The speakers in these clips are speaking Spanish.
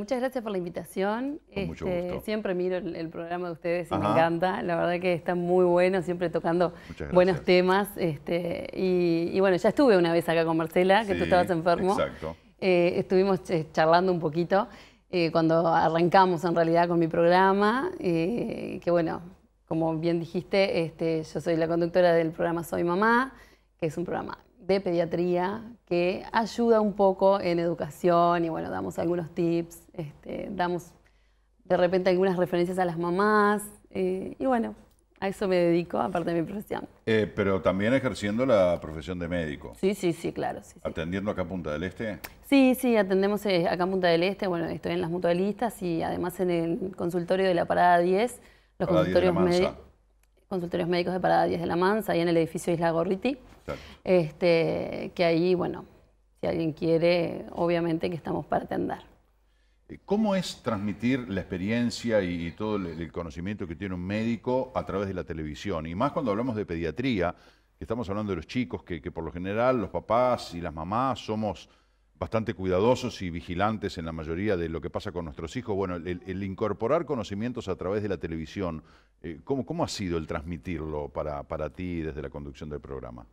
Muchas gracias por la invitación. Con mucho Este, gusto. Siempre miro el, el programa de ustedes y me encanta. La verdad que está muy bueno, siempre tocando buenos temas. Este, y, y bueno, ya estuve una vez acá con Marcela, que tú estabas enfermo. Exacto. Eh, estuvimos eh, charlando un poquito eh, cuando arrancamos en realidad con mi programa, eh, que bueno, como bien dijiste, este, yo soy la conductora del programa Soy Mamá, que es un programa de pediatría que ayuda un poco en educación y bueno, damos algunos tips, este, damos de repente algunas referencias a las mamás eh, y bueno, a eso me dedico, aparte de mi profesión. Eh, pero también ejerciendo la profesión de médico. Sí, sí, sí, claro. Sí, sí. Atendiendo acá a Punta del Este. Sí, sí, atendemos eh, acá en Punta del Este, bueno, estoy en las mutualistas y además en el consultorio de la Parada 10, los Parada 10 de consultorios, consultorios médicos de Parada 10 de la Mansa, ahí en el edificio Isla Gorriti, Exacto. este, que ahí, bueno, si alguien quiere, obviamente que estamos para atender. ¿Cómo es transmitir la experiencia y, todo el, conocimiento que tiene un médico a través de la televisión? Y más cuando hablamos de pediatría, estamos hablando de los chicos, que, por lo general los papás y las mamás somos bastante cuidadosos y vigilantes en la mayoría de lo que pasa con nuestros hijos. Bueno, el, el incorporar conocimientos a través de la televisión, eh, ¿cómo, cómo ha sido el transmitirlo para, para ti desde la conducción del programa?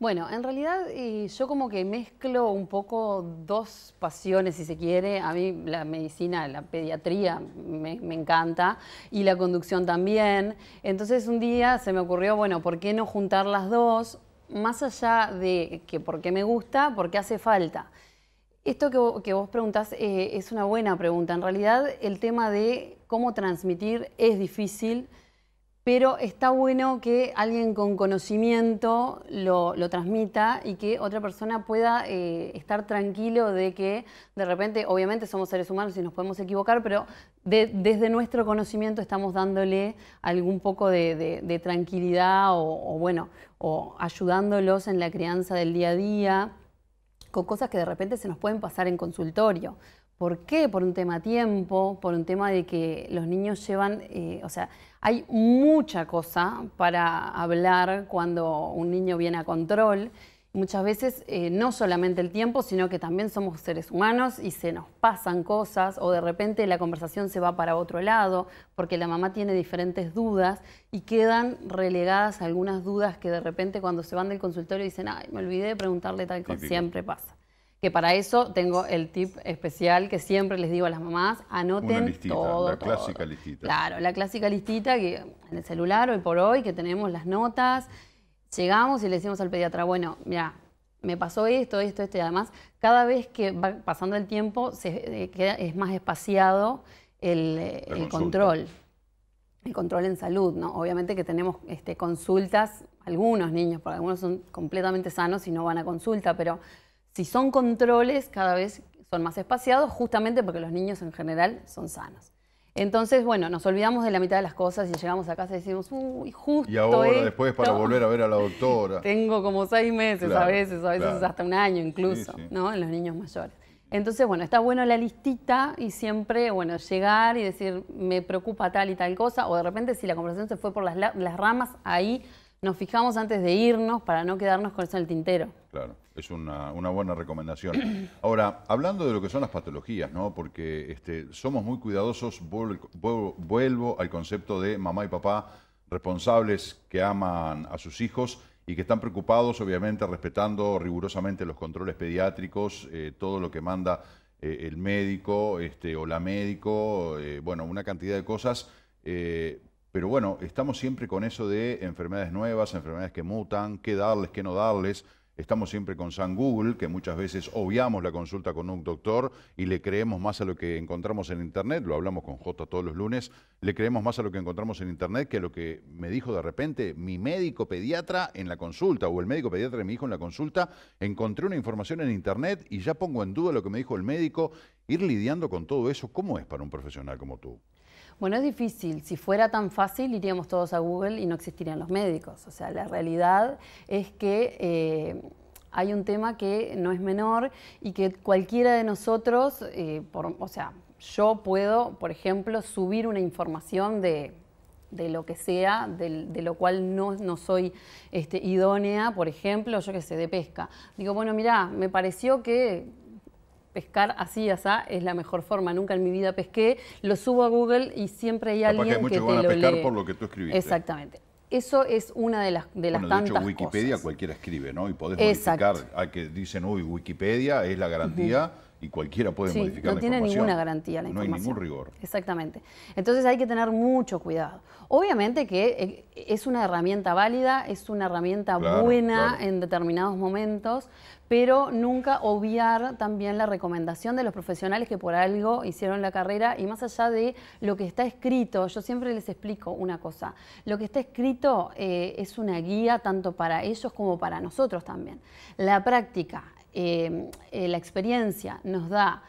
Bueno, en realidad yo como que mezclo un poco dos pasiones, si se quiere. A mí la medicina, la pediatría me, encanta y la conducción también. Entonces un día se me ocurrió, bueno, ¿por qué no juntar las dos? Más allá de que por qué me gusta, porque hace falta. Esto que, vo- que vos preguntás eh, es una buena pregunta. En realidad el tema de cómo transmitir es difícil, pero está bueno que alguien con conocimiento lo, lo transmita y que otra persona pueda eh, estar tranquilo de que de repente, obviamente somos seres humanos y nos podemos equivocar, pero de- desde nuestro conocimiento estamos dándole algún poco de tranquilidad o, o bueno, o ayudándolos en la crianza del día a día con cosas que de repente se nos pueden pasar en consultorio. ¿Por qué? Por un tema tiempo, por un tema de que los niños llevan, eh, o sea, hay mucha cosa para hablar cuando un niño viene a control. Muchas veces eh, no solamente el tiempo, sino que también somos seres humanos y se nos pasan cosas o de repente la conversación se va para otro lado porque la mamá tiene diferentes dudas y quedan relegadas algunas dudas que de repente cuando se van del consultorio dicen, ay, me olvidé de preguntarle tal cosa, siempre pasa. Que para eso tengo el tip especial que siempre les digo a las mamás, anoten Una listita, todo, la todo. clásica listita. Claro, la clásica listita que en el celular hoy por hoy, que tenemos las notas, llegamos y le decimos al pediatra, bueno, mira, me pasó esto, esto, esto, y además cada vez que va pasando el tiempo se, eh, queda- es más espaciado el, eh, el control, el control en salud, ¿no? Obviamente que tenemos este, consultas, algunos niños, porque algunos son completamente sanos y no van a consulta, pero si son controles, cada vez son más espaciados, justamente porque los niños en general son sanos. Entonces, bueno, nos olvidamos de la mitad de las cosas y llegamos a casa y decimos, uy, justo Y ahora esto". después para volver a ver a la doctora. Tengo como seis meses a veces, a veces claro. hasta un año incluso, Sí, sí. ¿no? En los niños mayores. Entonces, bueno, está bueno la listita y siempre, bueno, llegar y decir, me preocupa tal y tal cosa, o de repente si la conversación se fue por las, la- las ramas, ahí nos fijamos antes de irnos para no quedarnos con eso en el tintero. Claro, es una, buena recomendación. Ahora, hablando de lo que son las patologías, ¿no? Porque este, somos muy cuidadosos, vuelvo, al concepto de mamá y papá responsables que aman a sus hijos y que están preocupados, obviamente, respetando rigurosamente los controles pediátricos, eh, todo lo que manda eh, el médico este, o la médico, eh, bueno, una cantidad de cosas. Pero bueno, estamos siempre con eso de enfermedades nuevas, enfermedades que mutan, qué darles, qué no darles. Estamos siempre con San Google, que muchas veces obviamos la consulta con un doctor y le creemos más a lo que encontramos en Internet, lo hablamos con J todos los lunes, le creemos más a lo que encontramos en Internet que a lo que me dijo de repente mi médico pediatra en la consulta o el médico pediatra de mi hijo en la consulta, encontré una información en Internet y ya pongo en duda lo que me dijo el médico. Ir lidiando con todo eso, ¿cómo es para un profesional como tú? Bueno, es difícil. Si fuera tan fácil, iríamos todos a Google y no existirían los médicos. O sea, la realidad es que eh, hay un tema que no es menor y que cualquiera de nosotros, eh, por- o sea, yo puedo, por ejemplo, subir una información de, de lo que sea, de, lo cual no, no soy este, idónea, por ejemplo, yo que sé, de pesca. Digo, bueno, mirá, me pareció que pescar así, así, es la mejor forma. Nunca en mi vida pesqué, lo subo a Google y siempre hay alguien que, te lo pescar por lo que tú escribiste. Exactamente. Eso es una de las, de las bueno, de hecho, Wikipedia cualquiera escribe, ¿no? Y podés modificar, hay que dicen, uy, Wikipedia es la garantía y cualquiera puede sí, modificar no tiene ninguna garantía la información. No hay ningún rigor. Exactamente. Entonces hay que tener mucho cuidado. Obviamente que eh, es una herramienta válida, es una herramienta buena en determinados momentos, pero nunca obviar también la recomendación de los profesionales que por algo hicieron la carrera y más allá de lo que está escrito, yo siempre les explico una cosa, lo que está escrito eh, es una guía tanto para ellos como para nosotros también. La práctica, eh, la experiencia nos da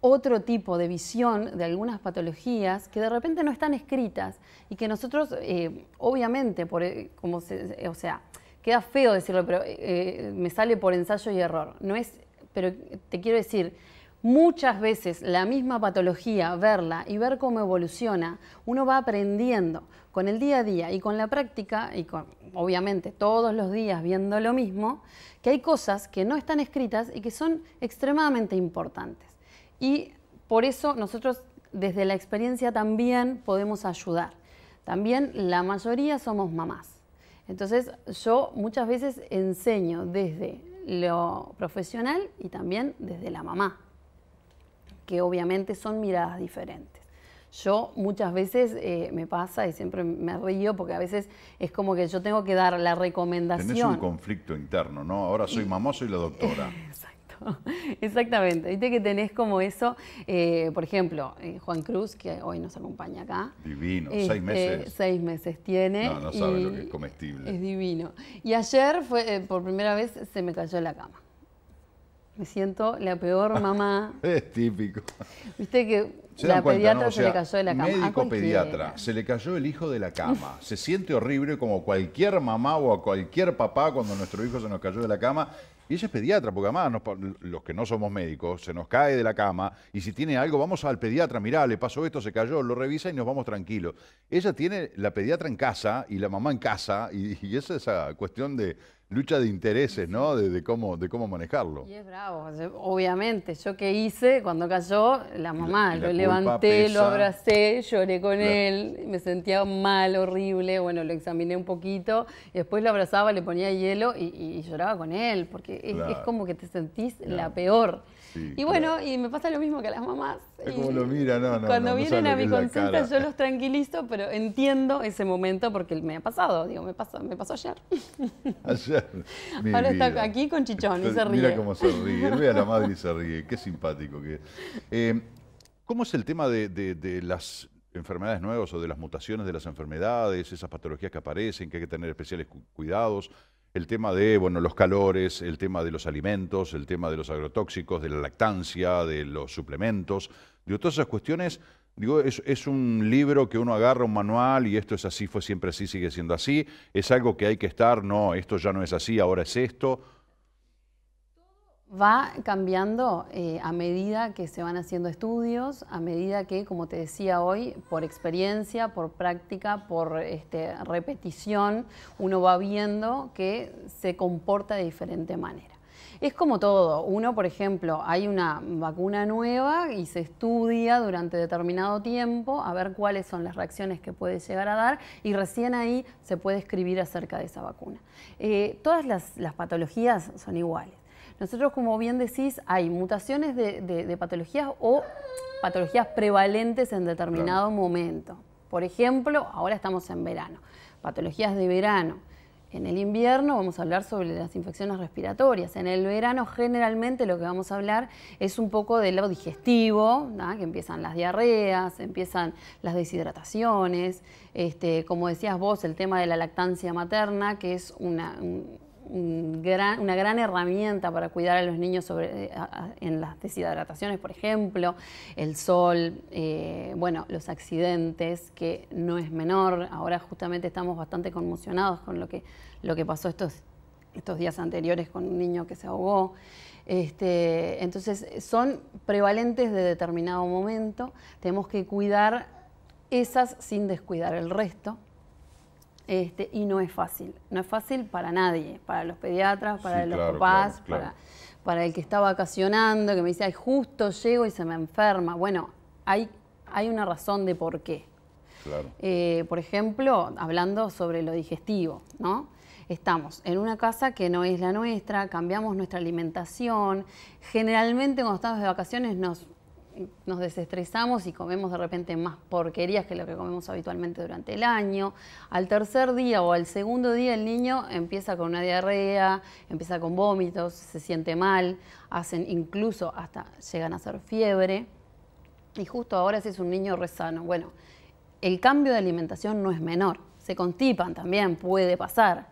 otro tipo de visión de algunas patologías que de repente no están escritas y que nosotros, eh, obviamente, por, eh, como o sea, queda feo decirlo, pero eh, me sale por ensayo y error. No es, pero te quiero decir, muchas veces la misma patología, verla y ver cómo evoluciona, uno va aprendiendo con el día a día y con la práctica y con, obviamente, todos los días viendo lo mismo, que hay cosas que no están escritas y que son extremadamente importantes. Y por eso nosotros desde la experiencia también podemos ayudar. También la mayoría somos mamás. Entonces yo muchas veces enseño desde lo profesional y también desde la mamá, que obviamente son miradas diferentes. Yo muchas veces eh, me pasa y siempre me río porque a veces es como que yo tengo que dar la recomendación. Tenés un conflicto interno, ¿no? Ahora soy mamá, soy la doctora. Exactamente. Viste que tenés como eso, eh, por ejemplo, eh, Juan Cruz, que hoy nos acompaña acá. Divino, seis este, meses. Seis meses tiene. No, no sabe lo que es comestible. Es divino. Y ayer fue, eh, por primera vez, se me cayó la cama. Me siento la peor mamá. es típico. Viste que la pediatra se le cayó de la cama. Médico pediatra, se le cayó el hijo de la cama. se siente horrible como cualquier mamá o a cualquier papá cuando nuestro hijo se nos cayó de la cama y ella es pediatra, porque además los que no somos médicos, se nos cae de la cama y si tiene algo, vamos al pediatra, mirá, le pasó esto, se cayó, lo revisa y nos vamos tranquilos. Ella tiene la pediatra en casa y la mamá en casa y, y esa es esa cuestión de, lucha de intereses, ¿no? De, cómo, de cómo manejarlo. Y es bravo, obviamente. Yo qué hice cuando cayó, la mamá, lo levanté, lo abracé, lloré con él, me sentía mal, horrible, bueno, lo examiné un poquito, y después lo abrazaba, le ponía hielo y, lloraba con él, porque es, como que te sentís la peor y bueno, y me pasa lo mismo que a las mamás. Es como lo mira, no, no. Cuando vienen a mi consulta yo los tranquilizo, pero entiendo ese momento porque me ha pasado, digo, me pasó, me pasó ayer. Ayer. Ahora está aquí con Chichón y se ríe. Mira cómo se ríe, ve a la madre y se ríe, qué simpático que eh, ¿Cómo es el tema de, de las enfermedades nuevas o de las mutaciones de las enfermedades, esas patologías que aparecen, que hay que tener especiales cuidados? El tema de bueno, los calores, el tema de los alimentos, el tema de los agrotóxicos, de la lactancia, de los suplementos. Digo, todas esas cuestiones, digo, es, es, un libro que uno agarra, un manual, y esto es así, fue siempre así, sigue siendo así. Es algo que hay que estar, no, esto ya no es así, ahora es esto va cambiando eh, a medida que se van haciendo estudios, a medida que, como te decía hoy, por experiencia, por práctica, por este, repetición, uno va viendo que se comporta de diferente manera. Es como todo, uno, por ejemplo, hay una vacuna nueva y se estudia durante determinado tiempo a ver cuáles son las reacciones que puede llegar a dar y recién ahí se puede escribir acerca de esa vacuna. Eh, todas las patologías son iguales. Nosotros, como bien decís, hay mutaciones de, patologías o patologías prevalentes en determinado momento. Por ejemplo, ahora estamos en verano, patologías de verano. En el invierno vamos a hablar sobre las infecciones respiratorias. En el verano generalmente lo que vamos a hablar es un poco de lo digestivo, que empiezan las diarreas, empiezan las deshidrataciones, este, como decías vos, el tema de la lactancia materna, que es una, una gran herramienta para cuidar a los niños sobre, eh, en las deshidrataciones, por ejemplo, el sol, eh, bueno, los accidentes, que no es menor. Ahora justamente estamos bastante conmocionados con lo que, lo que pasó estos, estos días anteriores con un niño que se ahogó. Este, entonces, son prevalentes de determinado momento. Tenemos que cuidar esas sin descuidar el resto. Este, y no es fácil, no es fácil para nadie, para los pediatras, para los papás, para el que está vacacionando, que me dice, ay, justo llego y se me enferma. Bueno, hay, hay una razón de por qué. Eh, por ejemplo, hablando sobre lo digestivo, ¿no? Estamos en una casa que no es la nuestra, cambiamos nuestra alimentación. Generalmente cuando estamos de vacaciones nos, nos desestresamos y comemos de repente más porquerías que lo que comemos habitualmente durante el año. Al tercer día o al segundo día el niño empieza con una diarrea, empieza con vómitos, se siente mal, hacen incluso hasta llegan a hacer fiebre. Y justo ahora si es un niño resano. Bueno, el cambio de alimentación no es menor. Se constipan también, puede pasar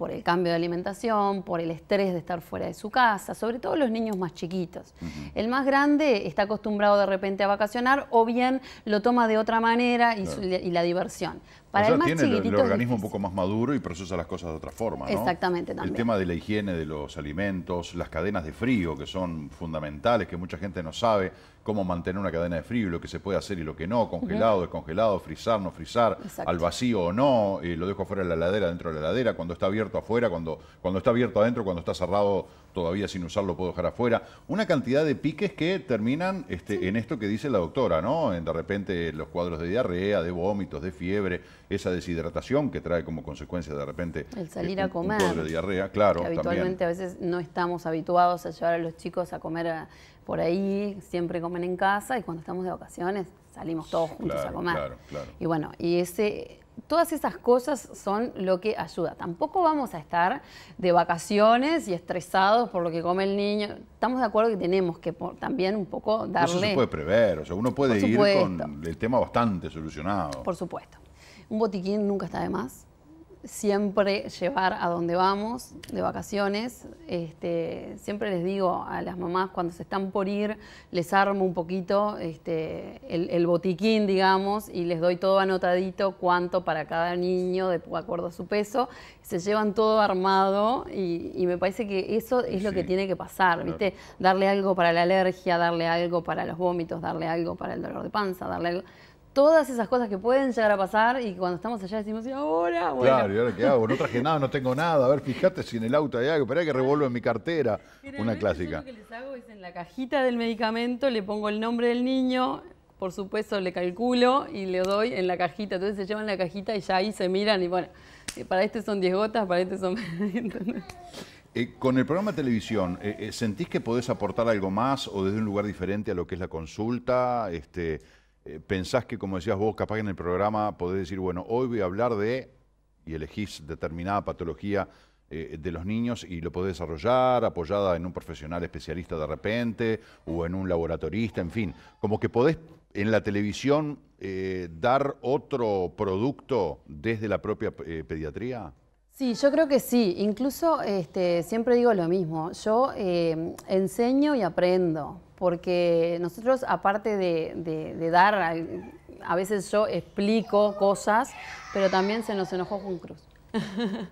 por el cambio de alimentación, por el estrés de estar fuera de su casa, sobre todo los niños más chiquitos. El más grande está acostumbrado de repente a vacacionar o bien lo toma de otra manera y, la diversión. Para el más tiene el, organismo un poco más maduro y procesa las cosas de otra forma, ¿no? Exactamente, también. El tema de la higiene de los alimentos, las cadenas de frío, que son fundamentales, que mucha gente no sabe cómo mantener una cadena de frío, lo que se puede hacer y lo que no, congelado, descongelado, frizar, no frizar, al vacío o no, eh, lo dejo afuera de la heladera, dentro de la heladera, cuando está abierto afuera, cuando, cuando está abierto adentro, cuando está cerrado todavía sin usarlo puedo dejar afuera. Una cantidad de piques que terminan este, en esto que dice la doctora, ¿no? En de repente los cuadros de diarrea, de vómitos, de fiebre, esa deshidratación que trae como consecuencia de repente el salir a comer. Un de diarrea, claro. habitualmente a veces no estamos habituados a llevar a los chicos a comer por ahí, siempre comen en casa y cuando estamos de vacaciones salimos todos juntos a comer. Claro, claro. Y bueno, y ese todas esas cosas son lo que ayuda. Tampoco vamos a estar de vacaciones y estresados por lo que come el niño. Estamos de acuerdo que tenemos que también un poco darle... Eso se puede prever, o sea, uno puede ir con el tema bastante solucionado. Por supuesto. Un botiquín nunca está de más siempre llevar a donde vamos de vacaciones. Este, siempre les digo a las mamás cuando se están por ir, les armo un poquito este, el, botiquín, digamos, y les doy todo anotadito cuánto para cada niño de acuerdo a su peso. Se llevan todo armado y, me parece que eso es lo que tiene que pasar, ¿viste? Darle algo para la alergia, darle algo para los vómitos, darle algo para el dolor de panza, darle algo todas esas cosas que pueden llegar a pasar y cuando estamos allá decimos, ¿y ahora? Bueno. Claro, ¿y ahora qué hago? No traje nada, no tengo nada. A ver, fíjate si en el auto hay algo. Espera que revuelvo en mi cartera. Una clásica. Yo lo que les hago es en la cajita del medicamento le pongo el nombre del niño, por supuesto le calculo y le doy en la cajita. Entonces se llevan la cajita y ya ahí se miran y bueno, eh, para este son 10 gotas, para este son... Eh, con el programa de televisión, eh, ¿sentís que podés aportar algo más o desde un lugar diferente a lo que es la consulta? Este, eh, pensás que, como decías vos, capaz que en el programa podés decir, bueno, hoy voy a hablar de, y elegís determinada patología eh, de los niños y lo podés desarrollar, apoyada en un profesional especialista de repente, o en un laboratorista, en fin, como que podés en la televisión eh, dar otro producto desde la propia pediatría. Sí, yo creo que sí. Incluso este, siempre digo lo mismo. Yo enseño y aprendo porque nosotros, aparte de, dar, a veces yo explico cosas, pero también se nos enojó Juan Cruz. ¿Quieres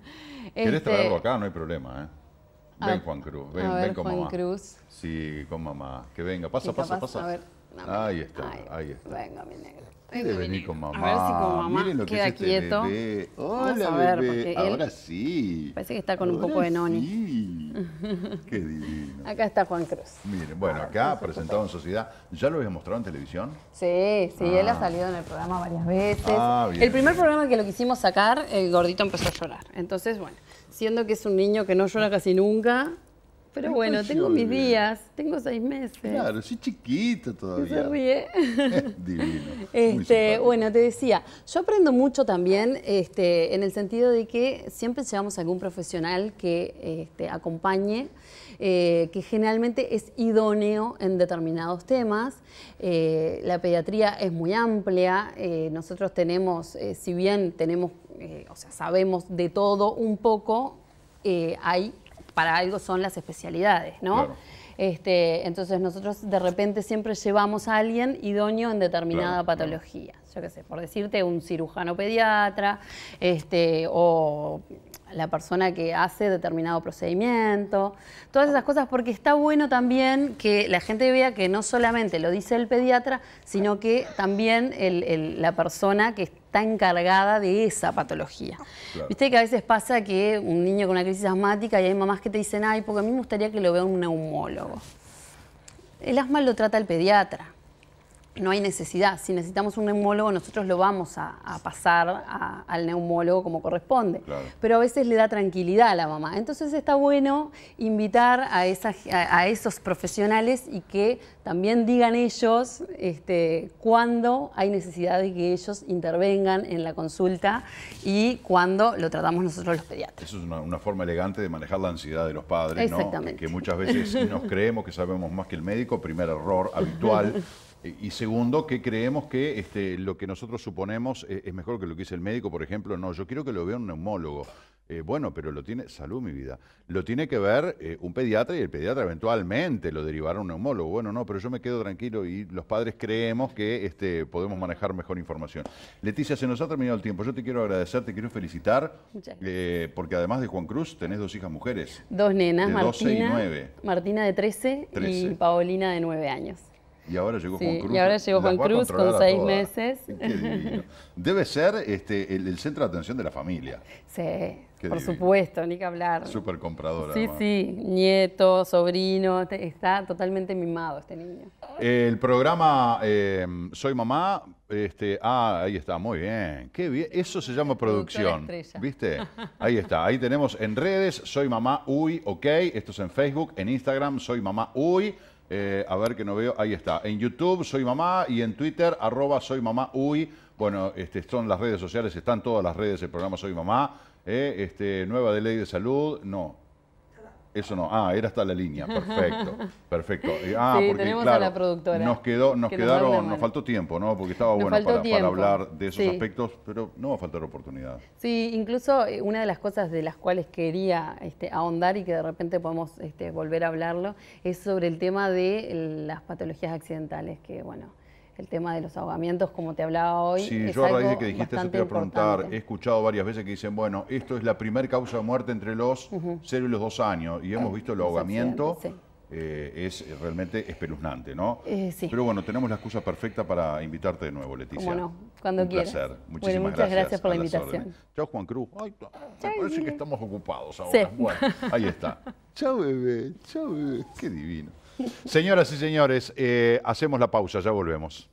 este, traerlo acá? No hay problema, ¿eh? Ven, Juan Cruz, ven, ven con Juan Cruz. Sí, con mamá. Que venga, pasa, pasa, pasa. A ver, ahí está, ahí está. Venga, mi negro. Quiere venir con mamá. A ver si con mamá Miren lo que queda quieto. Bebé. Hola, ver, bebé. Ahora sí. Parece que está con un poco de noni. Sí. Qué divino. Acá está Juan Cruz. Miren, bueno, acá presentado en Sociedad. ¿Ya lo habías mostrado en televisión? Sí, sí, él ha ah. salido en el programa varias veces. Ah, bien. El primer programa que lo quisimos sacar, el gordito empezó a llorar. Entonces, bueno, siendo que es un niño que no llora casi nunca, pero bueno, tengo mis días, tengo seis meses. Claro, soy chiquito todavía. Se ríe. Divino. Este, bueno, te decía, yo aprendo mucho también este, en el sentido de que siempre llevamos a algún profesional que este, acompañe, eh, que generalmente es idóneo en determinados temas. Eh, la pediatría es muy amplia, eh, nosotros tenemos, si bien tenemos, o sea, sabemos de todo un poco, hay para algo son las especialidades, ¿no? Este, entonces nosotros de repente siempre llevamos a alguien idóneo en determinada patología. Yo qué sé, por decirte, un cirujano pediatra, este, o la persona que hace determinado procedimiento, todas esas cosas, porque está bueno también que la gente vea que no solamente lo dice el pediatra, sino que también la persona que está encargada de esa patología. Viste que a veces pasa que un niño con una crisis asmática y hay mamás que te dicen, ay, porque a mí me gustaría que lo vea un neumólogo. El asma lo trata el pediatra no hay necesidad. Si necesitamos un neumólogo, nosotros lo vamos a, pasar al neumólogo como corresponde. Pero a veces le da tranquilidad a la mamá. Entonces está bueno invitar a, a, esos profesionales y que también digan ellos este, cuándo hay necesidad de que ellos intervengan en la consulta y cuándo lo tratamos nosotros los pediatras. Eso es una, forma elegante de manejar la ansiedad de los padres, Exactamente. Que, muchas veces nos creemos que sabemos más que el médico, primer error habitual. Y segundo, que creemos que este, lo que nosotros suponemos eh, es mejor que lo que dice el médico, por ejemplo, no, yo quiero que lo vea un neumólogo. Eh, bueno, pero lo tiene, salud mi vida, lo tiene que ver eh, un pediatra y el pediatra eventualmente lo derivará a un neumólogo. Bueno, no, pero yo me quedo tranquilo y los padres creemos que este, podemos manejar mejor información. Leticia, se nos ha terminado el tiempo. Yo te quiero agradecer, te quiero felicitar, porque además de Juan Cruz tenés dos hijas mujeres. Dos nenas, Martina, y 9. Martina de 13, 13 y Paolina de 9 años. Y ahora llegó Juan Cruz. Y ahora llegó Juan Cruz con seis meses. Debe ser este, el, centro de atención de la familia. Sí, por supuesto, ni que hablar. Súper compradora. Sí, sí, nieto, sobrino, está totalmente mimado este niño. El programa em, Soy Mamá, este, ah, ahí está, muy bien. Qué bien, eso se llama producción. ¿Viste? Ahí está, ahí tenemos en redes, Soy Mamá Uy, ok, esto es en Facebook, en Instagram, Soy Mamá Uy. Eh, a ver que no veo, ahí está. En YouTube soy mamá y en Twitter arroba soy mamá uy. Bueno, este, son las redes sociales, están todas las redes del programa Soy Mamá. Eh, este, nueva de ley de salud, no, eso no. Ah, era hasta la línea. Perfecto. Perfecto. Eh, ah, porque claro, la productora. Nos quedó, nos quedaron, nos, faltó tiempo, ¿no? Porque estaba bueno para, hablar de esos aspectos, pero no va a faltar oportunidad. Sí, incluso eh, una de las cosas de las cuales quería este, ahondar y que de repente podemos este, volver a hablarlo es sobre el tema de las patologías accidentales, que bueno el tema de los ahogamientos, como te hablaba hoy. Sí, yo a raíz de que dijiste eso te iba a preguntar, he escuchado varias veces que dicen, bueno, esto es la primera causa de muerte entre los 0 y los 2 años, y hemos visto el ahogamiento. Eh, es realmente espeluznante, ¿no? Eh, sí. Pero bueno, tenemos la excusa perfecta para invitarte de nuevo, Leticia. Bueno, cuando Un quieras. placer. Muchísimas muchas gracias, por la invitación. Chao, Juan Cruz. Ay, me parece que estamos ocupados ahora. Bueno, ahí está. Chao, bebé. Chao, bebé. Qué divino. Señoras y señores, eh, hacemos la pausa, ya volvemos.